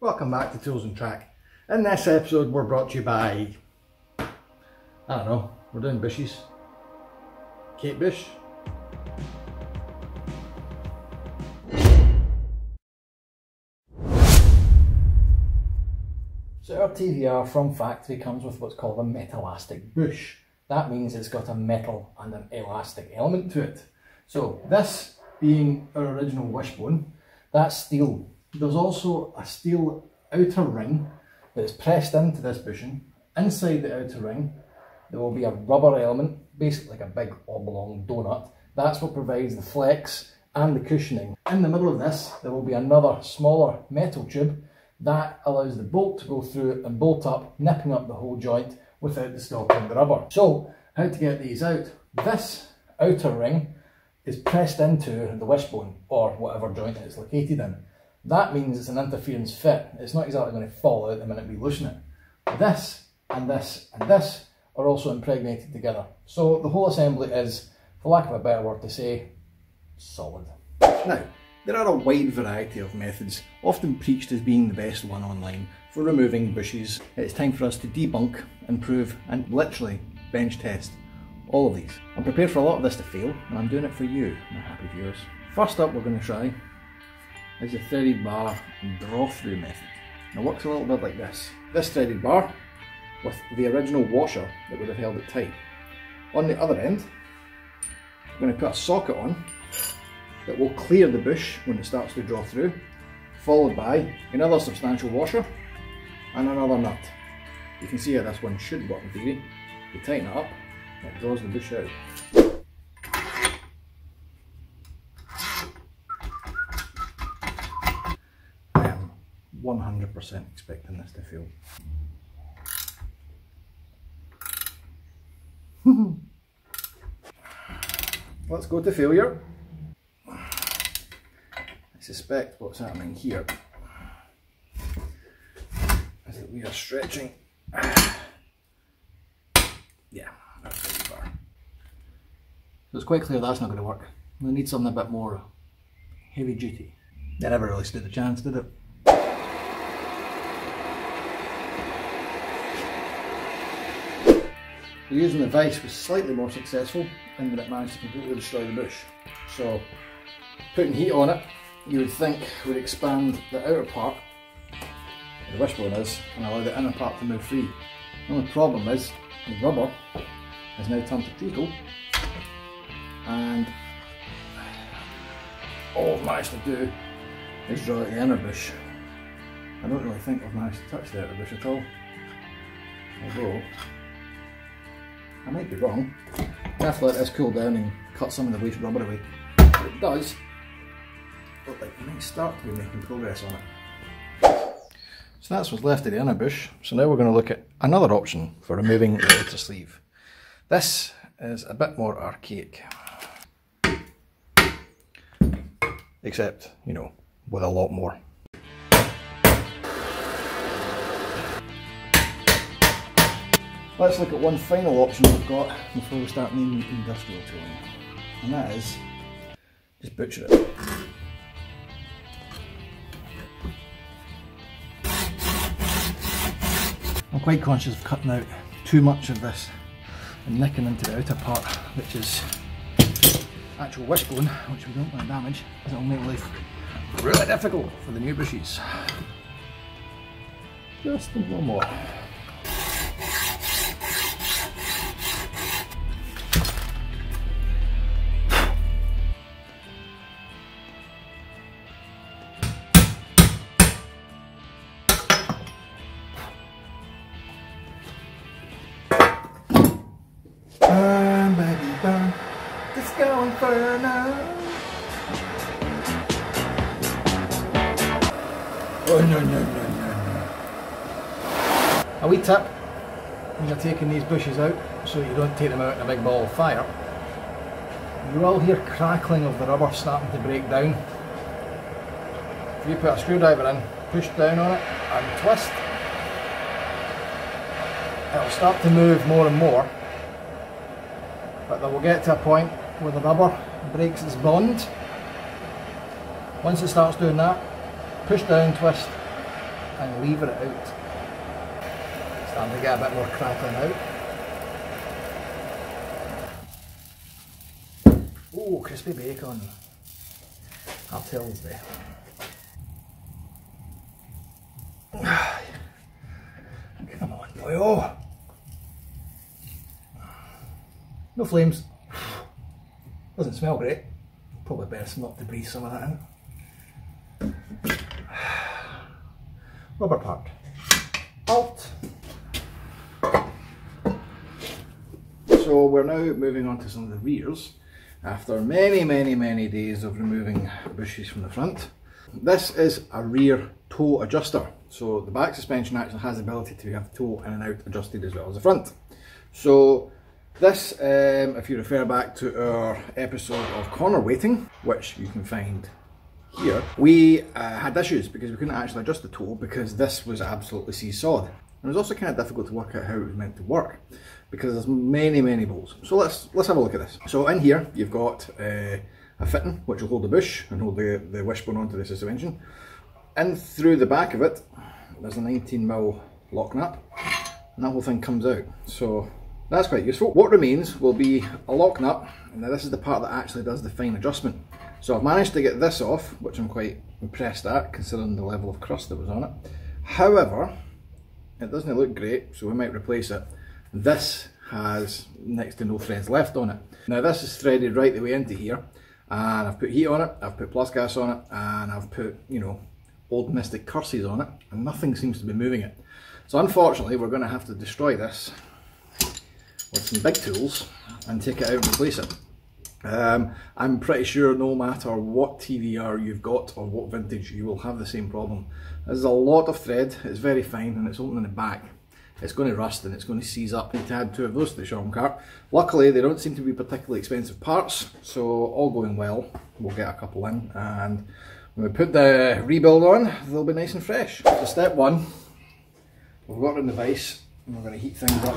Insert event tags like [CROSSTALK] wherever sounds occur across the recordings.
Welcome back to Tools and Track. In this episode we're brought to you by, I don't know, we're doing bushes. Kate Bush. So our TVR from factory comes with what's called a metalastic bush. That means it's got a metal and an elastic element to it. So this being our original wishbone, that's steel. There's also a steel outer ring that is pressed into this bushing. Inside the outer ring, there will be a rubber element, basically like a big oblong donut. That's what provides the flex and the cushioning. In the middle of this, there will be another smaller metal tube that allows the bolt to go through and bolt up, nipping up the whole joint without distorting the rubber. So, how to get these out? This outer ring is pressed into the wishbone or whatever joint it's located in. That means it's an interference fit. It's not exactly going to fall out the minute we loosen it. This and this and this are also impregnated together. So the whole assembly is, for lack of a better word to say, solid. Now, there are a wide variety of methods, often preached as being the best one online, for removing bushes. It's time for us to debunk, improve and literally bench test all of these. I'm prepared for a lot of this to fail and I'm doing it for you, my happy viewers. First up we're going to try is the threaded bar draw through method. Now it works a little bit like this. This threaded bar with the original washer that would have held it tight. On the other end, I'm going to put a socket on that will clear the bush when it starts to draw through, followed by another substantial washer and another nut. You can see how this one should work in theory. You tighten it up, it draws the bush out. I am 100% expecting this to fail. Let's go to failure. I suspect what's happening here is that we are stretching. [SIGHS] Yeah, that's pretty far. So it's quite clear that's not going to work. We need something a bit more heavy duty. They never really stood a chance, did it? Using the vice was slightly more successful in that it managed to completely destroy the bush. So putting heat on it, you would think would expand the outer part, where the wishbone is, and allow the inner part to move free. The only problem is the rubber has now turned to treacle and all I've managed to do is draw out the inner bush. I don't really think I've managed to touch the outer bush at all. Although, I might be wrong. To let this cool down and cut some of the waste rubber away. But it does look like we might start to be making progress on it. So that's what's left of the inner bush. So now we're going to look at another option for removing the outer sleeve. This is a bit more archaic. Except, you know, with a lot more. Let's look at one final option we've got before we start naming industrial tooling. And that is, just butcher it. I'm quite conscious of cutting out too much of this and nicking into the outer part, which is actual wishbone, which we don't want to damage, because it'll make life really difficult for the new bushes. Just a little more. A wee tip when you're taking these bushes out, so you don't take them out in a big ball of fire. You will hear crackling of the rubber starting to break down. If you put a screwdriver in, push down on it and twist, it'll start to move more and more but they will get to a point where the rubber breaks its bond. Once it starts doing that, push down, twist, and lever it out. Starting to get a bit more crackling out. Oh, crispy bacon. Tells me. [SIGHS] Come on, boy. Oh! No flames. [SIGHS] Doesn't smell great. Probably best not to breathe some of that in. [SIGHS] Rubber part. So we're now moving on to some of the rears after many, many, many days of removing bushes from the front. This is a rear toe adjuster. So the back suspension actually has the ability to have the toe in and out adjusted as well as the front. So this, um, if you refer back to our episode of corner weighting, which you can find here, we uh, had issues because we couldn't actually adjust the toe because this was absolutely seesawed. And it was also kind of difficult to work out how it was meant to work because there's many, many bolts. So let's let's have a look at this. So in here, you've got uh, a fitting which will hold the bush and hold the, the wishbone onto the suspension. And through the back of it, there's a 19mm lock nut and that whole thing comes out. So that's quite useful. What remains will be a lock nut, and now this is the part that actually does the fine adjustment. So I've managed to get this off, which I'm quite impressed at, considering the level of crust that was on it. However, it doesn't look great, so we might replace it. This has next to no threads left on it. Now this is threaded right the way into here, and I've put heat on it, I've put plus gas on it, and I've put, you know, old mystic curses on it, and nothing seems to be moving it. So unfortunately, we're going to have to destroy this with some big tools and take it out and replace it. Um, I'm pretty sure no matter what TVR you've got or what vintage, you will have the same problem. There's a lot of thread, it's very fine and it's open in the back. It's going to rust and it's going to seize up. Need to add two of those to the shopping cart. Luckily, they don't seem to be particularly expensive parts, so all going well, we'll get a couple in and when we put the rebuild on, they'll be nice and fresh. So step one, we've got in the vise and we're going to heat things up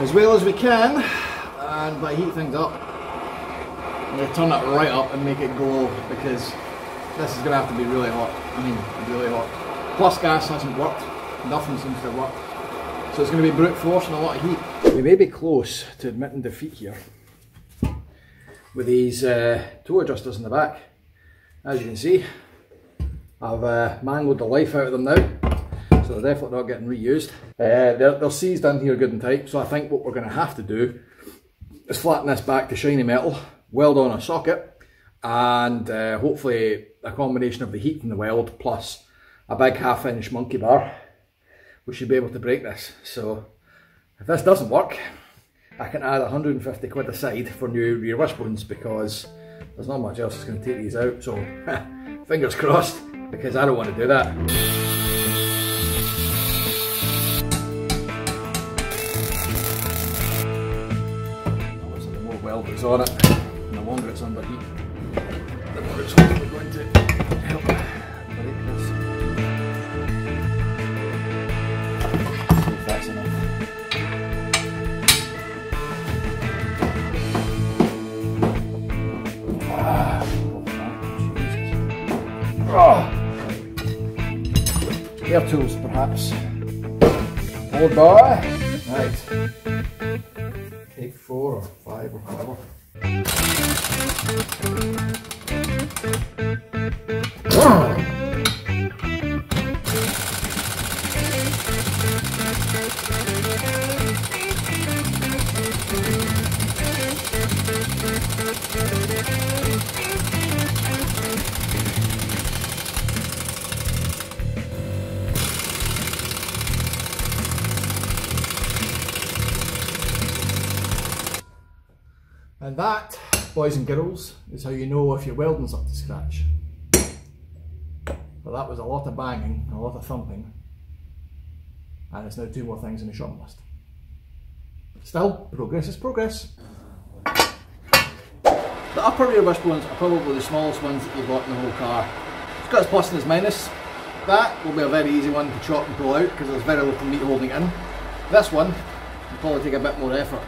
as well as we can and by heat things up I'm going to turn it right up and make it glow because this is going to have to be really hot I mean really hot plus gas hasn't worked nothing seems to work. so it's going to be brute force and a lot of heat we may be close to admitting defeat here with these uh, toe adjusters in the back as you can see I've uh, mangled the life out of them now so they're definitely not getting reused. Uh, they're, they're seized in here good and tight, so I think what we're going to have to do is flatten this back to shiny metal, weld on a socket, and uh, hopefully a combination of the heat from the weld plus a big half inch monkey bar, we should be able to break this. So if this doesn't work, I can add 150 quid aside for new rear wishbones because there's not much else that's going to take these out. So [LAUGHS] fingers crossed, because I don't want to do that. is on it, the longer it's under heat, the more it's going to help break this. Air tools perhaps. Hold by. Right take four or five or whatever. Boys and girls, is how you know if your welding's up to scratch. But that was a lot of banging, and a lot of thumping, and it's now two more things in the shopping list. Still, progress is progress. The upper rear wishbones are probably the smallest ones that you've got in the whole car. It's got its plus and its minus. That will be a very easy one to chop and pull out because there's very little meat holding in. This one will probably take a bit more effort.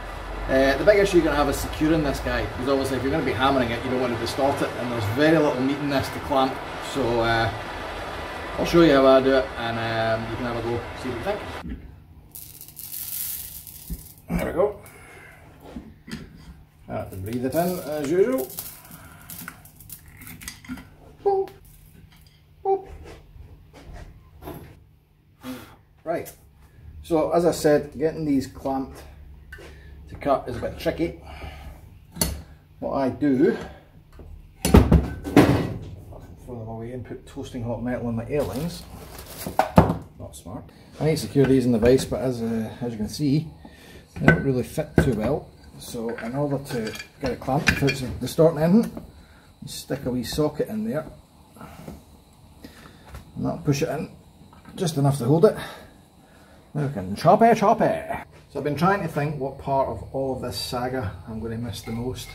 Uh, the big issue you're going to have is securing this guy, because obviously if you're going to be hammering it, you don't want to distort it, and there's very little meat in this to clamp, so uh, I'll show you how I do it and um, you can have a go, see what you think. There we go. Have to breathe it in as usual. Right, so as I said, getting these clamped to cut is a bit tricky. What I do, throw them away and put toasting hot metal on my airlines. Not smart. I need to secure these in the vise, but as, uh, as you can see, they don't really fit too well. So in order to get it clamped to the starting end, stick a wee socket in there. And that'll push it in just enough to hold it. Now we can chop it, chop it. So I've been trying to think what part of all of this saga I'm going to miss the most.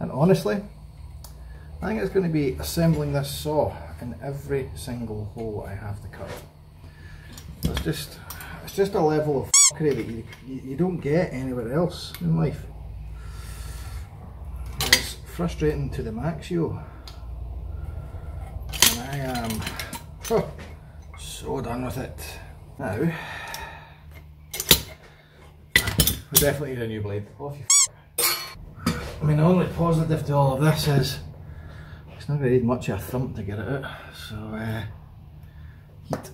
And honestly, I think it's going to be assembling this saw in every single hole I have to cut. It's just, it's just a level of fuckery that you, you, you don't get anywhere else in life. It's frustrating to the max, yo. And I am oh, so done with it. Now, we definitely need a new blade. I mean, the only positive to all of this is it's not going to need much of a thump to get it out. So, uh, heat.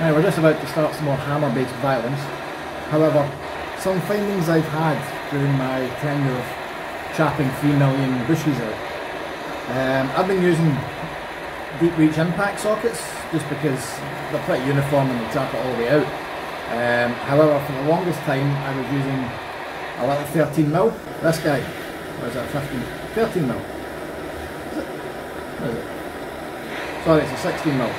Now, we're just about to start some more hammer-based violence. However, some findings I've had during my tenure of chopping 3 million bushes out. Um, I've been using deep reach impact sockets just because they're pretty uniform and they chop it all the way out. Um, however, for the longest time I was using a little 13 mil. This guy, was that 15? 13 mil. It? Is it? Sorry, it's a 16 mil.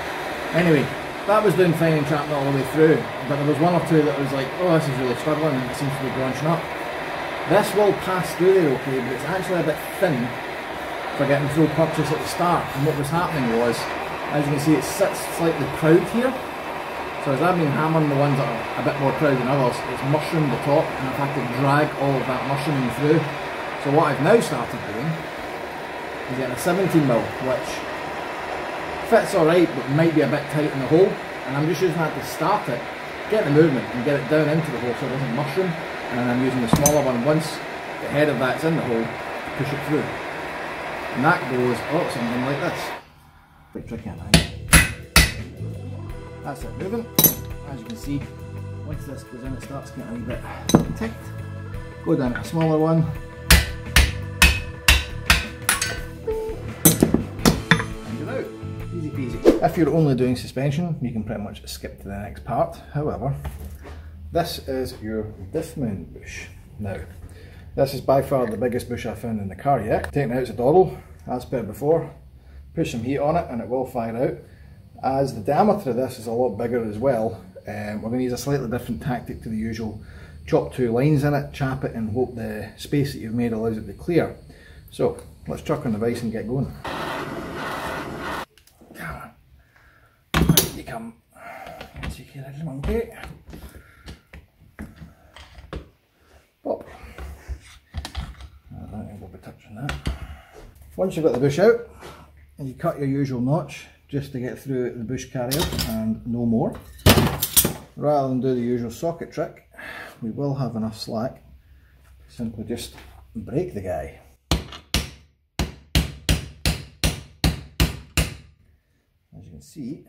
Anyway, that was doing fine and chopping all the way through, but there was one or two that was like, oh this is really struggling and it seems to be branching up. This will pass through there okay, but it's actually a bit thin for getting full purchase at the start. And what was happening was, as you can see, it sits slightly proud here. So as I've been hammering the ones that are a bit more proud than others, it's mushroomed the top and I've had to drag all of that mushrooming through. So what I've now started doing is getting a 17mm, which fits alright but might be a bit tight in the hole. And I'm just using that to start it, get the movement and get it down into the hole so it doesn't mushroom. And then I'm using the smaller one once the head of that's in the hole push it through. And that goes, up something like this. Bit tricky, I That's it moving. As you can see, once this goes in, it starts getting a wee bit tight. Go down a smaller one. And you're out. Easy peasy. If you're only doing suspension, you can pretty much skip to the next part. However, this is your diff bush. Now, this is by far the biggest bush I've found in the car yet. Taking out a dowel, as per before, push some heat on it and it will fire out. As the diameter of this is a lot bigger as well, um, we're going to use a slightly different tactic to the usual chop two lines in it, chap it and hope the space that you've made allows it to be clear. So let's chuck on the vise and get going. You come. Cheeky little monkey. Once you've got the bush out, and you cut your usual notch just to get through the bush carrier and no more. Rather than do the usual socket trick, we will have enough slack to simply just break the guy. As you can see,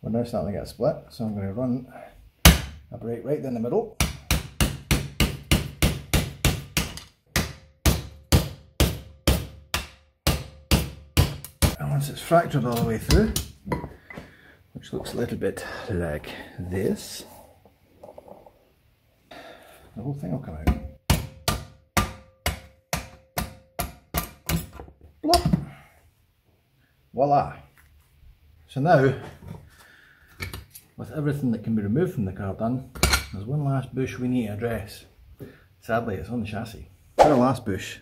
we're now starting to get split, so I'm going to run a break right down the middle. Once it's fractured all the way through, which looks a little bit like this, the whole thing will come out. Blop. Voila. So now, with everything that can be removed from the car done, there's one last bush we need to address. Sadly, it's on the chassis. Our last bush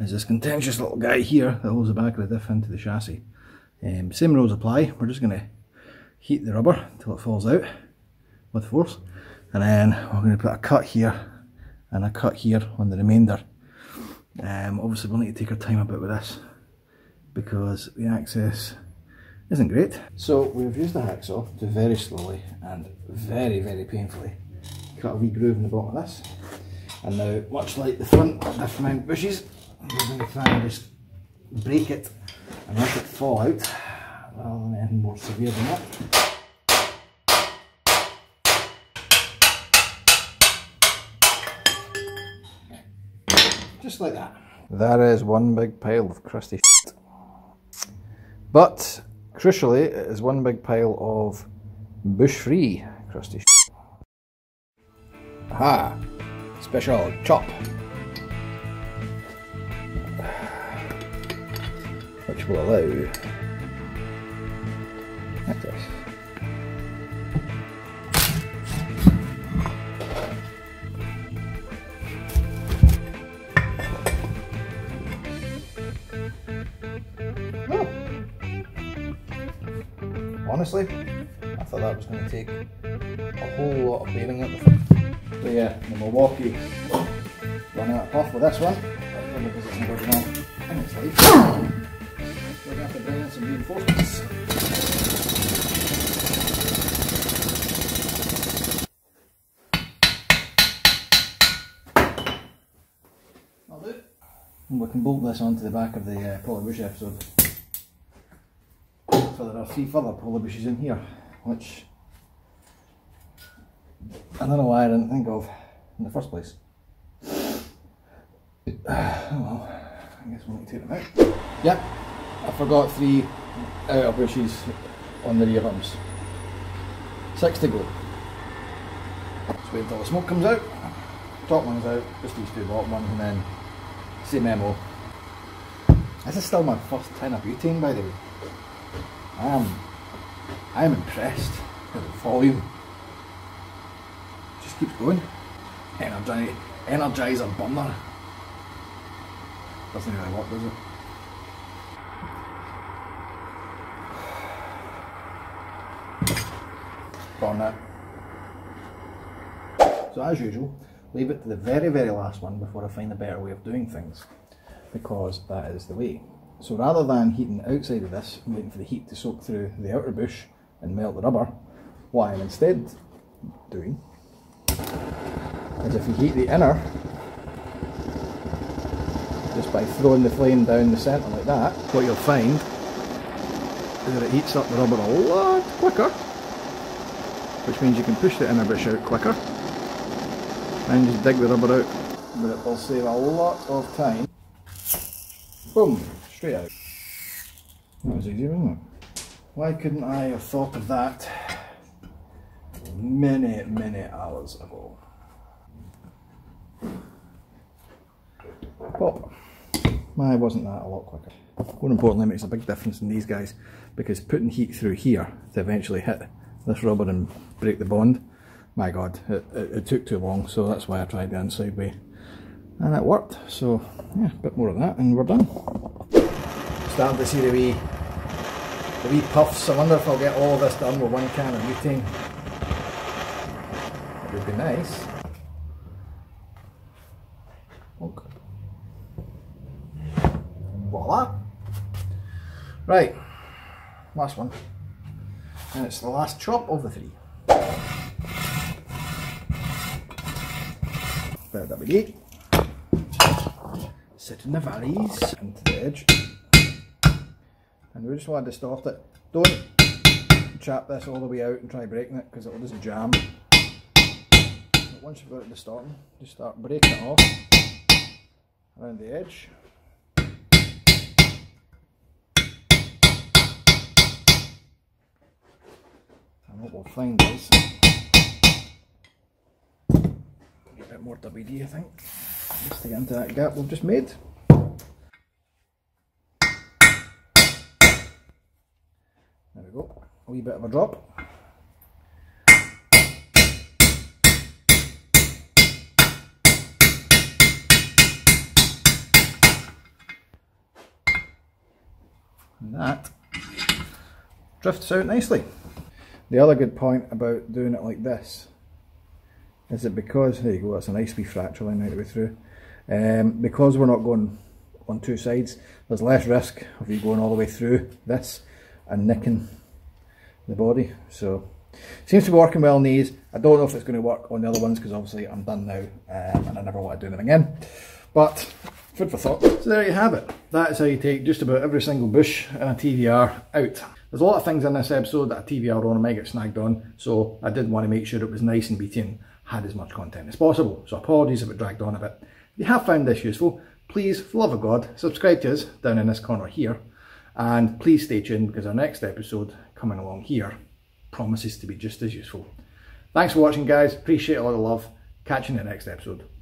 is this contentious little guy here that holds the back of the diff into the chassis. Um, same rules apply, we're just going to heat the rubber until it falls out with force and then we're going to put a cut here and a cut here on the remainder. Um, obviously we'll need to take our time a bit with this because the access isn't great. So we've used the hacksaw to very slowly and very, very painfully cut a wee groove in the bottom of this. And now, much like the front diff mount bushes, we're going to try and just break it and let it fall out rather than anything more severe than that. Just like that. That is one big pile of crusty shit. But, crucially, it is one big pile of bush-free crusty shit. Aha! Special chop. Will allow. Oh. Honestly, I thought that was going to take a whole lot of bearing front. So yeah, the Milwaukee run out of puff with this one. Because it's its. We're going to have to bring in some reinforcements. I'll do. And we can bolt this onto the back of the uh, Polar Bush episode. So there are three further Polar Bushes in here, which I don't know why I didn't think of in the first place. [SIGHS] Oh well, I guess we'll take them out. Yep, I forgot three outer bushes on the rear humps. Six to go. Just wait until the smoke comes out. Top one's out, just these two bottom ones, and then same MO. This is still my first tin of butane, by the way. I am, I am impressed with the volume just keeps going. Energize, energizer burner. Doesn't really work, does it? Burn. So as usual, leave it to the very, very last one before I find a better way of doing things. Because that is the way. So rather than heating the outside of this and waiting for the heat to soak through the outer bush and melt the rubber, what I'm instead doing is if you heat the inner just by throwing the flame down the centre like that, what you'll find is that it heats up the rubber a lot quicker, which means you can push the inner bush out quicker and just dig the rubber out, but it will save a lot of time. Boom, straight out. That was easy, wasn't it? Why couldn't I have thought of that many, many hours ago? Pop. Why wasn't that a lot quicker? More importantly, it makes a big difference in these guys because putting heat through here to eventually hit this rubber and break the bond, my god, it, it, it took too long, so that's why I tried the inside way. And it worked, so yeah, a bit more of that and we're done. Starting to see the wee, the wee puffs. I wonder if I'll get all this done with one can of butane. It would be nice. Okay. Voila. Right, last one. And it's the last chop of the three. There that we go. Sit in the valleys and to the edge. And we just want to stop it. Don't chap this all the way out and try breaking it because it'll just jam. But once you've got it to starting, just start breaking it off around the edge. We'll find is a bit more WD I think, just to get into that gap we've just made. There we go, a wee bit of a drop. And that drifts out nicely. The other good point about doing it like this is that because, there you go, that's a nice wee fracture line right the way through, um, because we're not going on two sides. There's less risk of you going all the way through this and nicking the body. So seems to be working well on these. I don't know if it's going to work on the other ones because obviously I'm done now um, and I never want to do them again. But food for thought. So there you have it. That is how you take just about every single bush in a TVR out. There's a lot of things in this episode that a TVR owner might get snagged on, so I did want to make sure it was nice and beaty and had as much content as possible. So apologies if it dragged on a bit. If you have found this useful, please, for love of God, subscribe to us down in this corner here. And please stay tuned because our next episode coming along here promises to be just as useful. Thanks for watching guys, appreciate all the love. Catch you in the next episode.